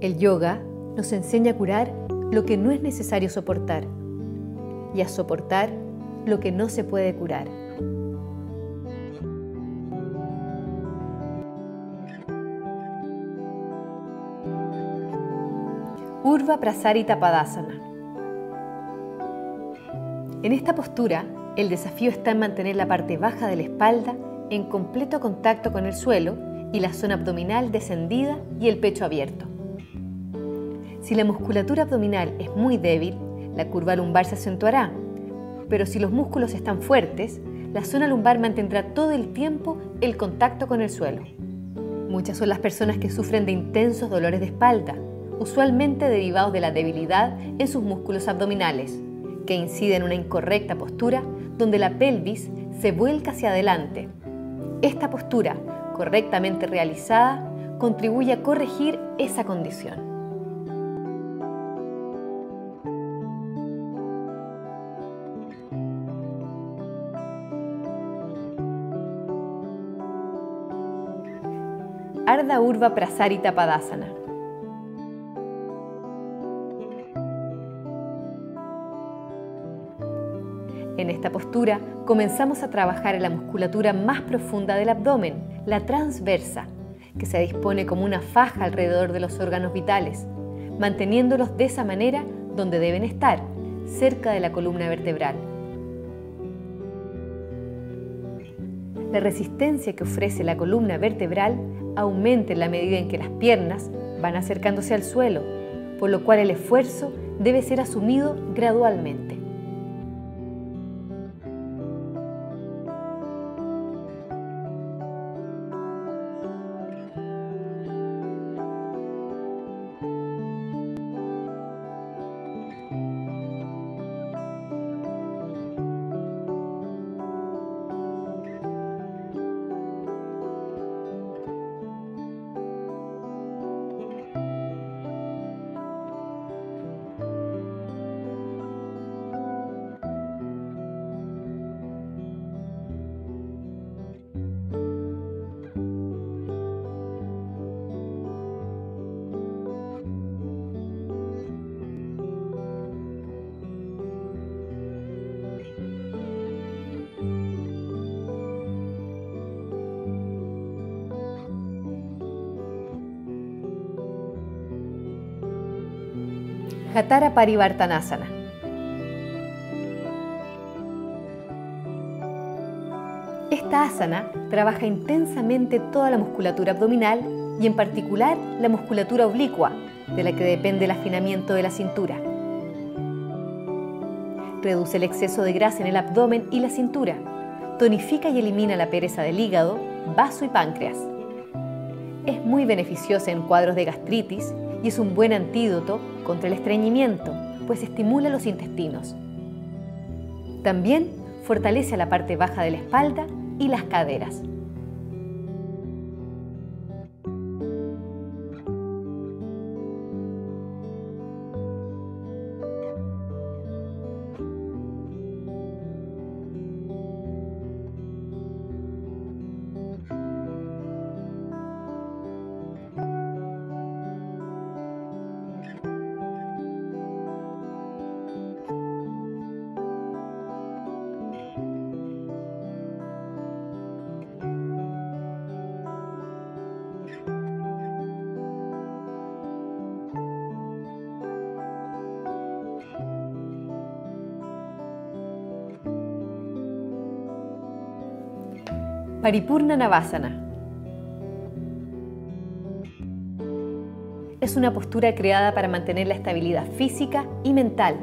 El yoga nos enseña a curar lo que no es necesario soportar y a soportar lo que no se puede curar. Urva Prasarita Padasana. En esta postura, el desafío está en mantener la parte baja de la espalda en completo contacto con el suelo y la zona abdominal descendida y el pecho abierto. Si la musculatura abdominal es muy débil, la curva lumbar se acentuará, pero si los músculos están fuertes, la zona lumbar mantendrá todo el tiempo el contacto con el suelo. Muchas son las personas que sufren de intensos dolores de espalda, usualmente derivados de la debilidad en sus músculos abdominales, que inciden en una incorrecta postura donde la pelvis se vuelca hacia adelante. Esta postura, correctamente realizada, contribuye a corregir esa condición. Ardha Urva Prasarita Padasana. En esta postura comenzamos a trabajar en la musculatura más profunda del abdomen, la transversa, que se dispone como una faja alrededor de los órganos vitales, manteniéndolos de esa manera donde deben estar, cerca de la columna vertebral. La resistencia que ofrece la columna vertebral aumenta en la medida en que las piernas van acercándose al suelo, por lo cual el esfuerzo debe ser asumido gradualmente. Hatara Parivartanasana. Esta asana trabaja intensamente toda la musculatura abdominal y en particular la musculatura oblicua, de la que depende el afinamiento de la cintura. Reduce el exceso de grasa en el abdomen y la cintura, tonifica y elimina la pereza del hígado, vaso y páncreas. Es muy beneficiosa en cuadros de gastritis y es un buen antídoto contra el estreñimiento, pues estimula los intestinos. También fortalece la parte baja de la espalda y las caderas. Paripurna Navasana. Es una postura creada para mantener la estabilidad física y mental,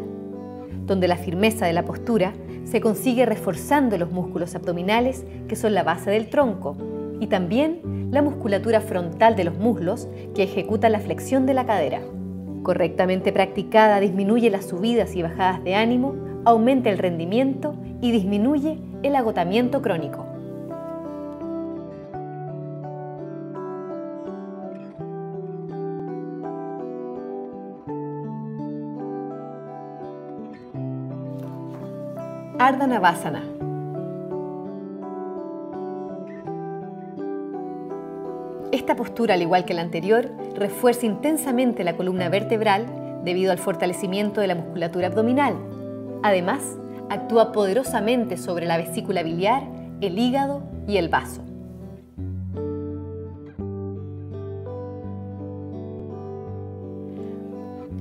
donde la firmeza de la postura se consigue reforzando los músculos abdominales, que son la base del tronco, y también la musculatura frontal de los muslos, que ejecuta la flexión de la cadera. Correctamente practicada disminuye las subidas y bajadas de ánimo, aumenta el rendimiento y disminuye el agotamiento crónico. Esta postura, al igual que la anterior, refuerza intensamente la columna vertebral debido al fortalecimiento de la musculatura abdominal. Además, actúa poderosamente sobre la vesícula biliar, el hígado y el vaso.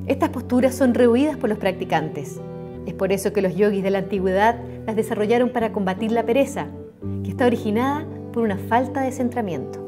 Estas posturas son rehuidas por los practicantes. Es por eso que los yogis de la antigüedad las desarrollaron para combatir la pereza, que está originada por una falta de centramiento.